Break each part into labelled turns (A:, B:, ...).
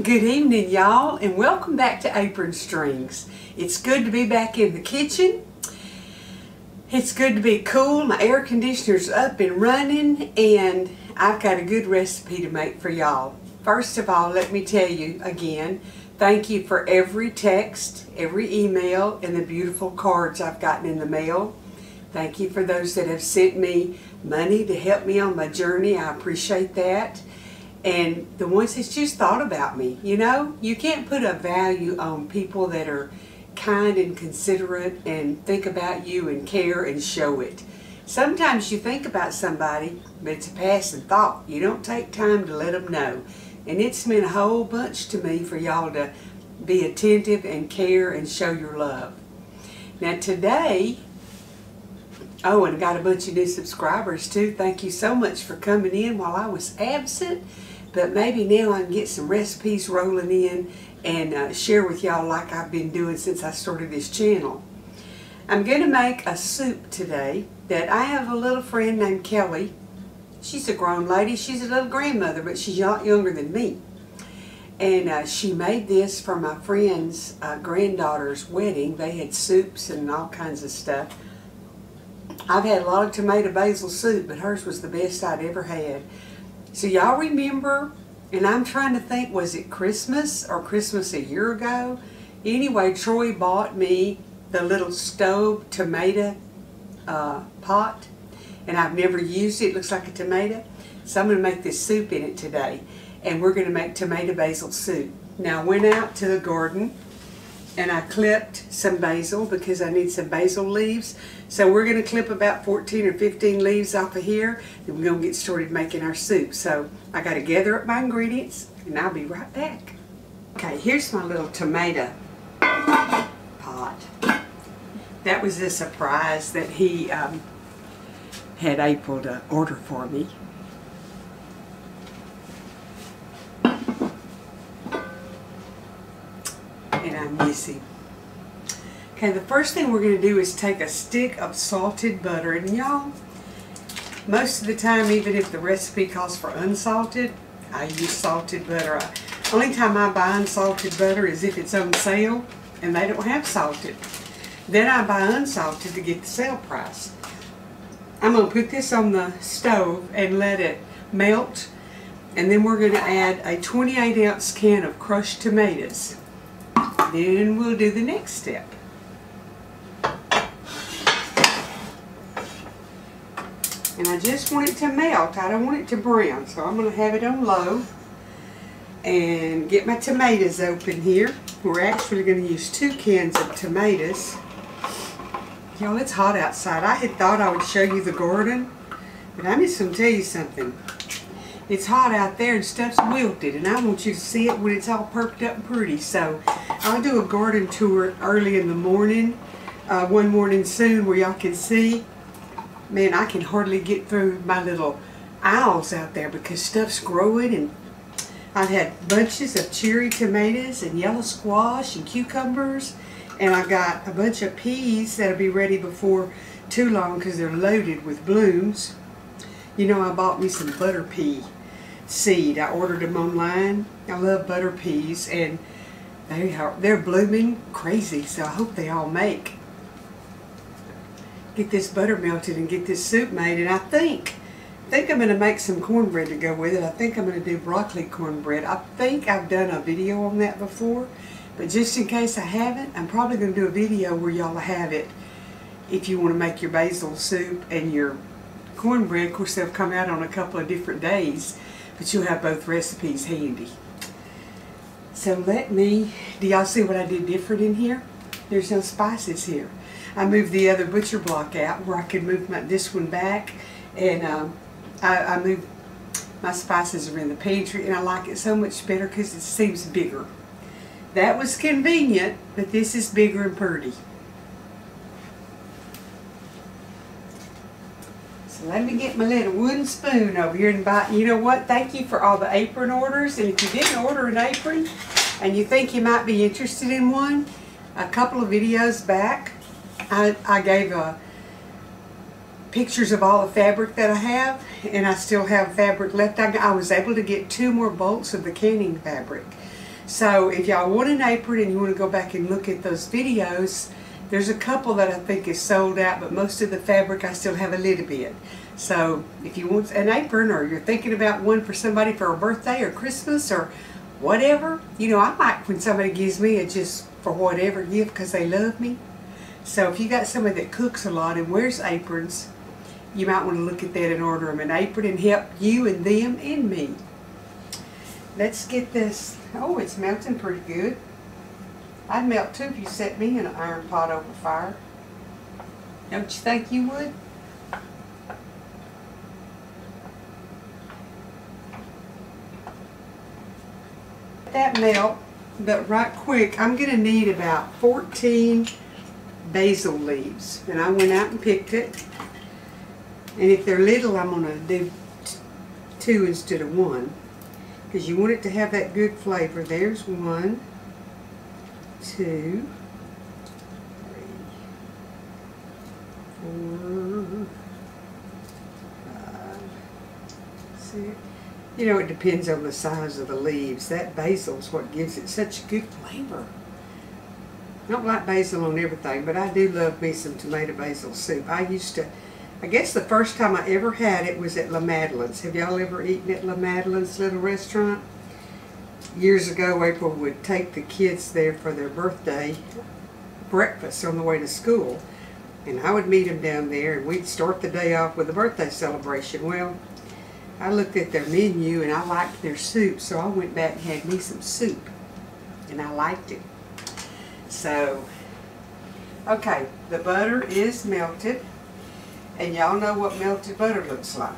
A: Good evening, y'all, and welcome back to Apron Strings. It's good to be back in the kitchen. It's good to be cool. My air conditioner's up and running, and I've got a good recipe to make for y'all. First of all, let me tell you again, thank you for every text, every email, and the beautiful cards I've gotten in the mail. Thank you for those that have sent me money to help me on my journey. I appreciate that and the ones that's just thought about me. You know, you can't put a value on people that are kind and considerate and think about you and care and show it. Sometimes you think about somebody, but it's a passing thought. You don't take time to let them know. And it's meant a whole bunch to me for y'all to be attentive and care and show your love. Now today, oh, and got a bunch of new subscribers too. Thank you so much for coming in while I was absent but maybe now I can get some recipes rolling in and uh, share with y'all like I've been doing since I started this channel. I'm going to make a soup today that I have a little friend named Kelly. She's a grown lady. She's a little grandmother, but she's a lot younger than me. And uh, she made this for my friend's uh, granddaughter's wedding. They had soups and all kinds of stuff. I've had a lot of tomato basil soup, but hers was the best I'd ever had. So y'all remember, and I'm trying to think, was it Christmas or Christmas a year ago? Anyway, Troy bought me the little stove tomato uh, pot, and I've never used it. It looks like a tomato. So I'm going to make this soup in it today, and we're going to make tomato basil soup. Now, I went out to the garden and I clipped some basil because I need some basil leaves. So we're going to clip about 14 or 15 leaves off of here. and we're going to get started making our soup. So I got to gather up my ingredients and I'll be right back. Okay, here's my little tomato pot. That was a surprise that he um, had April to order for me. and I'm missing. Okay, the first thing we're going to do is take a stick of salted butter. And y'all, most of the time, even if the recipe calls for unsalted, I use salted butter. only time I buy unsalted butter is if it's on sale and they don't have salted. Then I buy unsalted to get the sale price. I'm going to put this on the stove and let it melt. And then we're going to add a 28 ounce can of crushed tomatoes. Then we'll do the next step. And I just want it to melt. I don't want it to brown. So I'm going to have it on low. And get my tomatoes open here. We're actually going to use two cans of tomatoes. Y'all, it's hot outside. I had thought I would show you the garden. But I'm just going to tell you something. It's hot out there and stuff's wilted. And I want you to see it when it's all perked up and pretty. So I'll do a garden tour early in the morning, uh, one morning soon where y'all can see. Man, I can hardly get through my little aisles out there because stuff's growing and I've had bunches of cherry tomatoes and yellow squash and cucumbers and I've got a bunch of peas that'll be ready before too long because they're loaded with blooms. You know, I bought me some butter pea seed. I ordered them online. I love butter peas and they are, they're blooming crazy, so I hope they all make. Get this butter melted and get this soup made, and I think, I think I'm going to make some cornbread to go with it. I think I'm going to do broccoli cornbread. I think I've done a video on that before, but just in case I haven't, I'm probably going to do a video where y'all have it if you want to make your basil soup and your cornbread. Of course, they'll come out on a couple of different days, but you'll have both recipes handy. So let me, do y'all see what I did different in here? There's no spices here. I moved the other butcher block out where I could move my, this one back and um, I, I moved my spices are in the pantry and I like it so much better because it seems bigger. That was convenient, but this is bigger and pretty. So let me get my little wooden spoon over here and buy, you know what, thank you for all the apron orders. And if you didn't order an apron, and you think you might be interested in one, a couple of videos back, I, I gave uh, pictures of all the fabric that I have, and I still have fabric left. I, I was able to get two more bolts of the canning fabric. So if y'all want an apron and you want to go back and look at those videos, there's a couple that I think is sold out, but most of the fabric I still have a little bit. So if you want an apron or you're thinking about one for somebody for a birthday or Christmas or whatever, you know, I like when somebody gives me a just for whatever gift because they love me. So if you got somebody that cooks a lot and wears aprons, you might want to look at that and order them an apron and help you and them and me. Let's get this. Oh, it's melting pretty good. I'd melt too if you set me in an iron pot over fire. Don't you think you would? That melt, but right quick, I'm going to need about 14 basil leaves. And I went out and picked it. And if they're little, I'm going to do two instead of one. Because you want it to have that good flavor. There's one, two, three, four, five, six. You know, it depends on the size of the leaves. That basil is what gives it such good flavor. I don't like basil on everything, but I do love me some tomato basil soup. I used to, I guess the first time I ever had it was at La Madeleine's. Have y'all ever eaten at La Madeleine's little restaurant? Years ago, April would take the kids there for their birthday breakfast on the way to school. And I would meet them down there, and we'd start the day off with a birthday celebration. Well, I looked at their menu, and I liked their soup, so I went back and had me some soup. And I liked it. So, okay, the butter is melted. And y'all know what melted butter looks like.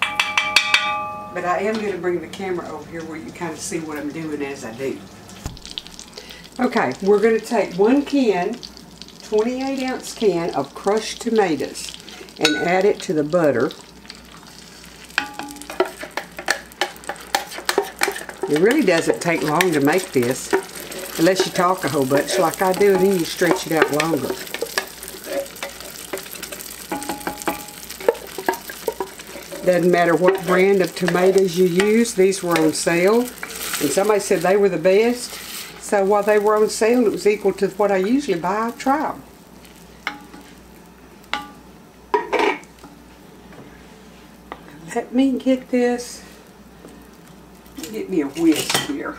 A: But I am going to bring the camera over here where you kind of see what I'm doing as I do. Okay, we're going to take one can, 28 ounce can of crushed tomatoes and add it to the butter. It really doesn't take long to make this. Unless you talk a whole bunch like I do, then you stretch it out longer. Doesn't matter what brand of tomatoes you use. These were on sale. And somebody said they were the best. So while they were on sale, it was equal to what I usually buy. I try them. Let me get this. Get me a whisk here.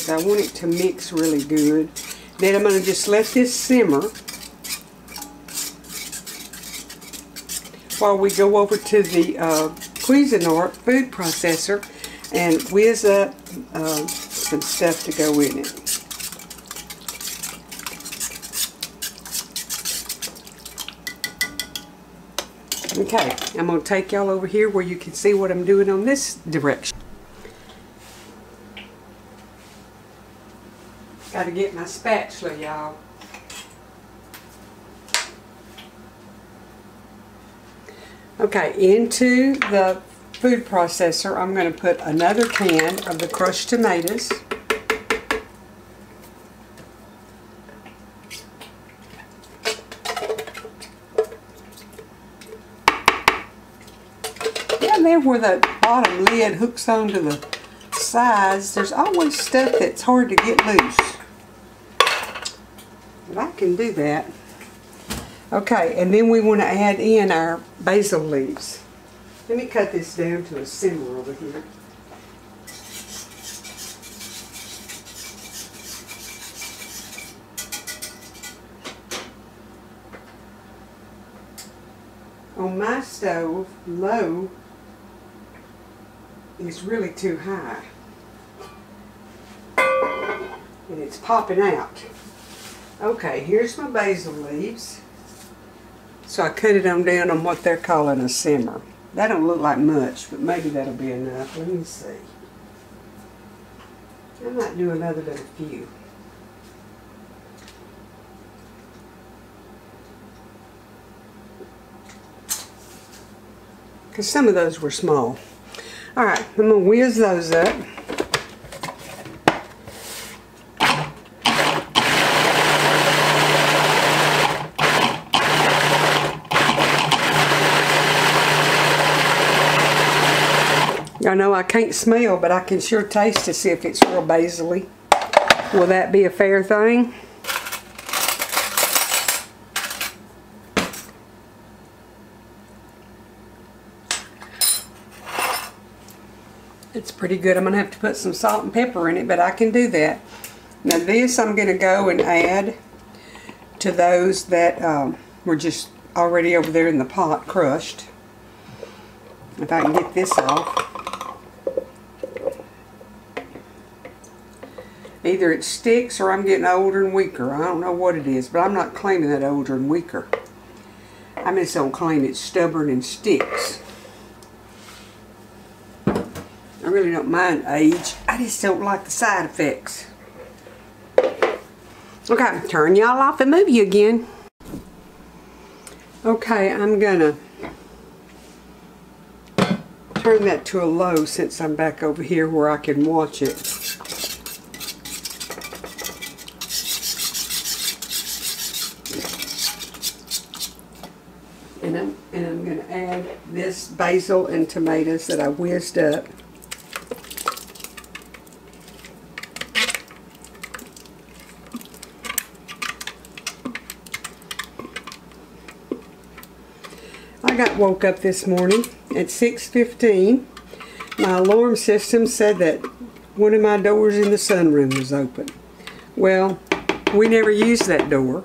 A: Because I want it to mix really good. Then I'm going to just let this simmer while we go over to the uh, Cuisinart food processor and whiz up uh, some stuff to go in it. Okay, I'm going to take y'all over here where you can see what I'm doing on this direction. Got to get my spatula, y'all. Okay, into the food processor, I'm going to put another can of the crushed tomatoes. Down there where the bottom lid hooks onto the sides, there's always stuff that's hard to get loose. But I can do that. Okay, and then we want to add in our basil leaves. Let me cut this down to a simmer over here. On my stove, low is really too high. And it's popping out. Okay, here's my basil leaves. So I cut it on down on what they're calling a simmer. That don't look like much, but maybe that'll be enough. Let me see. I might do another little few. Because some of those were small. Alright, I'm going to whiz those up. I know I can't smell, but I can sure taste to see if it's real basil Will that be a fair thing? It's pretty good. I'm going to have to put some salt and pepper in it, but I can do that. Now this I'm going to go and add to those that um, were just already over there in the pot crushed. If I can get this off. Either it sticks or I'm getting older and weaker. I don't know what it is, but I'm not claiming that older and weaker. I just don't claim it's stubborn and sticks. I really don't mind age. I just don't like the side effects. Okay, turn y'all off and move you again. Okay, I'm gonna turn that to a low since I'm back over here where I can watch it. And I'm, and I'm going to add this basil and tomatoes that I whizzed up. I got woke up this morning at 6.15. My alarm system said that one of my doors in the sunroom was open. Well, we never used that door.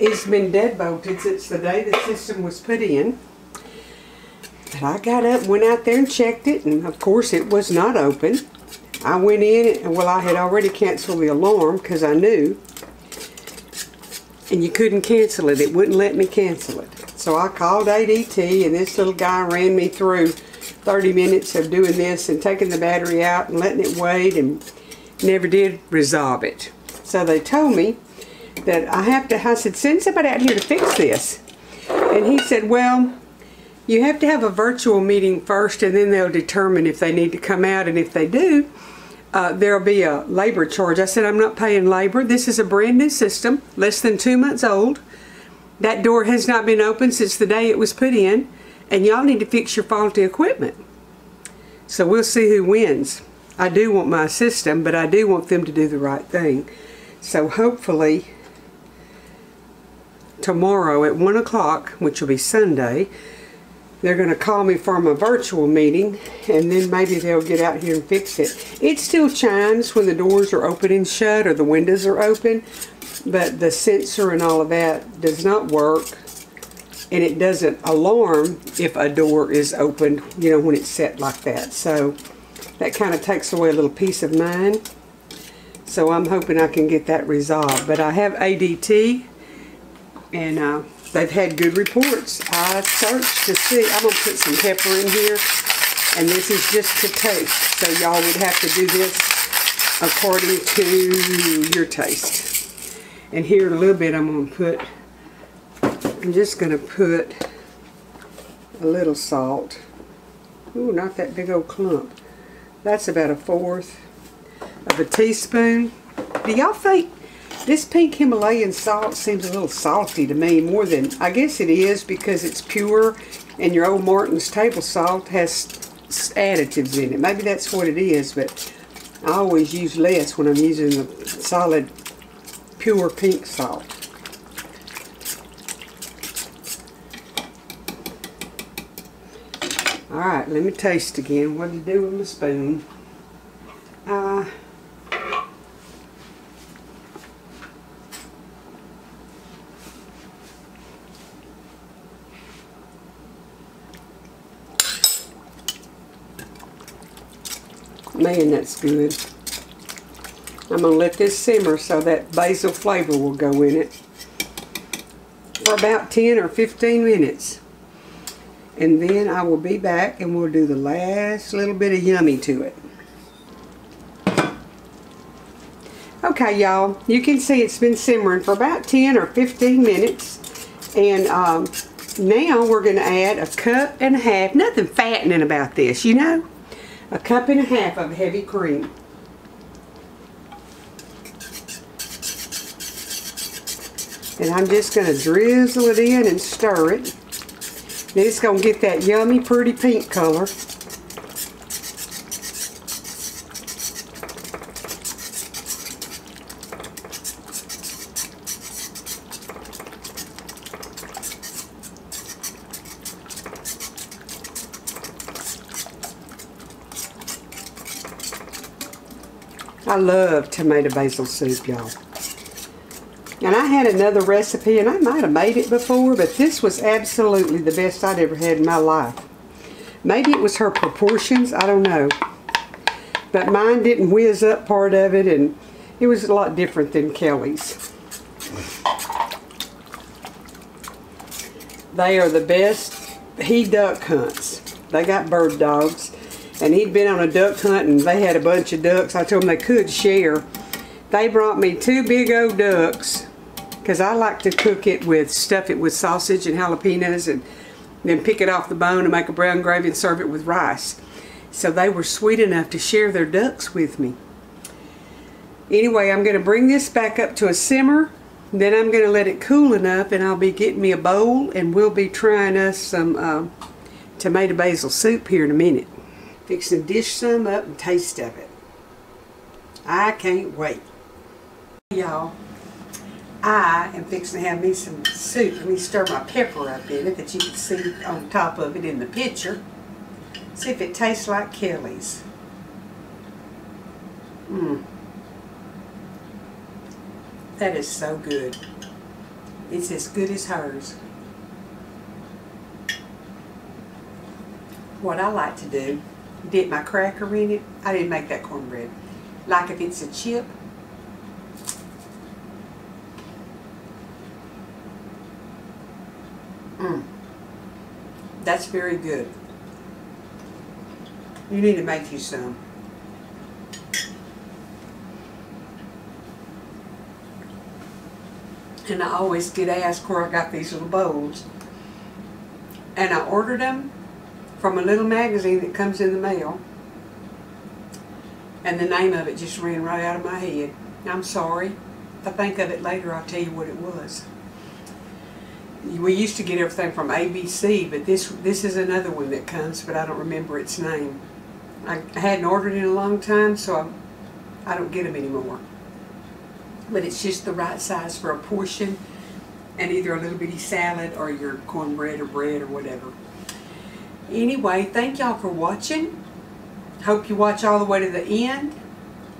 A: It's been deadbolted since the day the system was put in. I got up, went out there and checked it, and of course it was not open. I went in, and well, I had already canceled the alarm because I knew. And you couldn't cancel it. It wouldn't let me cancel it. So I called ADT and this little guy ran me through 30 minutes of doing this and taking the battery out and letting it wait and never did resolve it. So they told me that I have to, I said, send somebody out here to fix this. And he said, well, you have to have a virtual meeting first and then they'll determine if they need to come out and if they do, uh, there'll be a labor charge. I said, I'm not paying labor. This is a brand new system, less than two months old. That door has not been opened since the day it was put in, and y'all need to fix your faulty equipment. So we'll see who wins. I do want my system, but I do want them to do the right thing. So hopefully tomorrow at 1 o'clock, which will be Sunday, they're going to call me from a virtual meeting and then maybe they'll get out here and fix it. It still chimes when the doors are open and shut or the windows are open, but the sensor and all of that does not work and it doesn't alarm if a door is opened, you know, when it's set like that. So that kind of takes away a little peace of mind. So I'm hoping I can get that resolved. But I have ADT and uh, they've had good reports. I searched to see, I'm going to put some pepper in here and this is just to taste. So y'all would have to do this according to your taste. And here a little bit I'm going to put, I'm just going to put a little salt. Ooh, not that big old clump. That's about a fourth of a teaspoon. Do y'all think this pink Himalayan salt seems a little salty to me more than, I guess it is because it's pure and your old Morton's table salt has additives in it. Maybe that's what it is, but I always use less when I'm using the solid pure pink salt. Alright, let me taste again. What you do with my spoon? Uh, man, that's good. I'm going to let this simmer so that basil flavor will go in it for about 10 or 15 minutes. And then I will be back and we'll do the last little bit of yummy to it. Okay, y'all, you can see it's been simmering for about 10 or 15 minutes. And um, now we're going to add a cup and a half, nothing fattening about this, you know, a cup and a half of heavy cream. And I'm just going to drizzle it in and stir it. Then it's going to get that yummy, pretty pink color. I love tomato basil soup, y'all. And I had another recipe, and I might have made it before, but this was absolutely the best I'd ever had in my life. Maybe it was her proportions, I don't know. But mine didn't whiz up part of it, and it was a lot different than Kelly's. They are the best he duck hunts. They got bird dogs, and he'd been on a duck hunt, and they had a bunch of ducks. I told them they could share. They brought me two big old ducks because I like to cook it with, stuff it with sausage and jalapenos and then pick it off the bone and make a brown gravy and serve it with rice. So they were sweet enough to share their ducks with me. Anyway, I'm going to bring this back up to a simmer. Then I'm going to let it cool enough and I'll be getting me a bowl and we'll be trying us some uh, tomato basil soup here in a minute. Fixing to dish some up and taste of it. I can't wait. Y'all, I am fixing to have me some soup. Let me stir my pepper up in it that you can see on top of it in the picture. See if it tastes like Kelly's. Mmm. That is so good. It's as good as hers. What I like to do, dip my cracker in it. I didn't make that cornbread. Like if it's a chip, Mm. That's very good. You need to make you some. And I always get asked where I got these little bowls. And I ordered them from a little magazine that comes in the mail. And the name of it just ran right out of my head. I'm sorry. If I think of it later, I'll tell you what it was we used to get everything from ABC, but this this is another one that comes, but I don't remember its name. I, I hadn't ordered in a long time, so I, I don't get them anymore. But it's just the right size for a portion, and either a little bitty salad or your cornbread or bread or whatever. Anyway, thank y'all for watching. Hope you watch all the way to the end.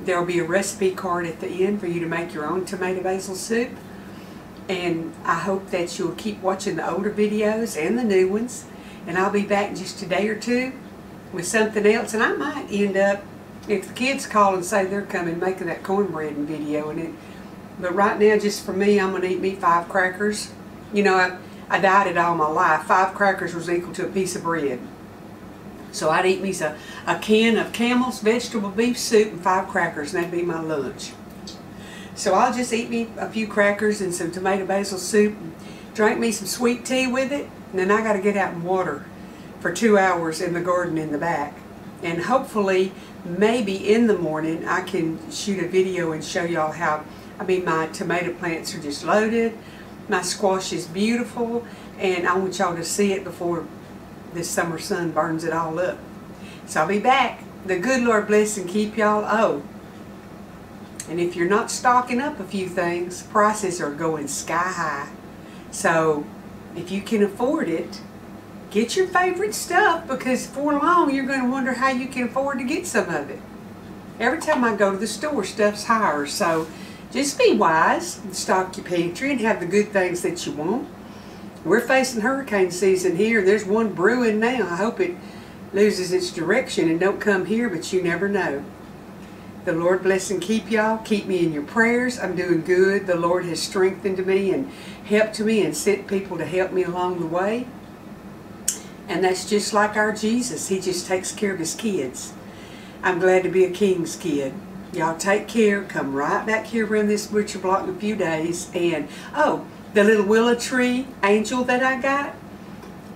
A: There will be a recipe card at the end for you to make your own tomato basil soup. And I hope that you'll keep watching the older videos and the new ones. And I'll be back in just a day or two with something else. And I might end up, if the kids call and say they're coming, making that cornbread video in it. But right now, just for me, I'm going to eat me five crackers. You know, I, I dieted all my life. Five crackers was equal to a piece of bread. So I'd eat me a, a can of Campbell's vegetable beef soup and five crackers, and that'd be my lunch. So I'll just eat me a few crackers and some tomato basil soup and drink me some sweet tea with it. And then I got to get out and water for two hours in the garden in the back. And hopefully, maybe in the morning, I can shoot a video and show y'all how, I mean, my tomato plants are just loaded. My squash is beautiful. And I want y'all to see it before this summer sun burns it all up. So I'll be back. The good Lord bless and keep y'all. Oh, and if you're not stocking up a few things, prices are going sky high. So if you can afford it, get your favorite stuff because for long you're going to wonder how you can afford to get some of it. Every time I go to the store, stuff's higher. So just be wise and stock your pantry and have the good things that you want. We're facing hurricane season here. There's one brewing now. I hope it loses its direction and don't come here, but you never know. The Lord bless and keep y'all. Keep me in your prayers. I'm doing good. The Lord has strengthened me and helped me and sent people to help me along the way. And that's just like our Jesus. He just takes care of his kids. I'm glad to be a king's kid. Y'all take care. Come right back here around this butcher block in a few days. And, oh, the little willow tree angel that I got,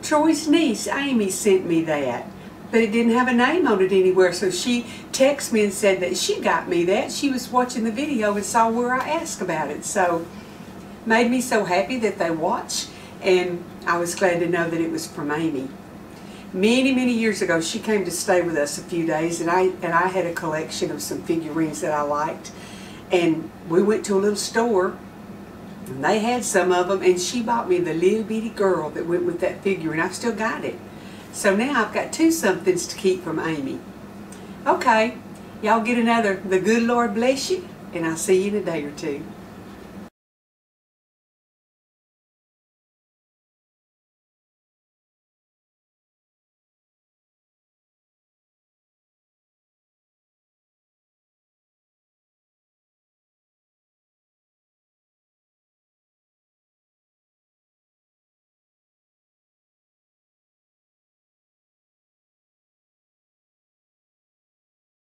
A: Troy's niece, Amy, sent me that but it didn't have a name on it anywhere. So she texted me and said that she got me that. She was watching the video and saw where I asked about it. So made me so happy that they watched and I was glad to know that it was from Amy. Many, many years ago, she came to stay with us a few days and I, and I had a collection of some figurines that I liked. And we went to a little store and they had some of them and she bought me the little bitty girl that went with that figurine. I've still got it. So now I've got two somethings to keep from Amy. Okay, Y'all get another The Good Lord Bless You, and I'll see you in a day or two.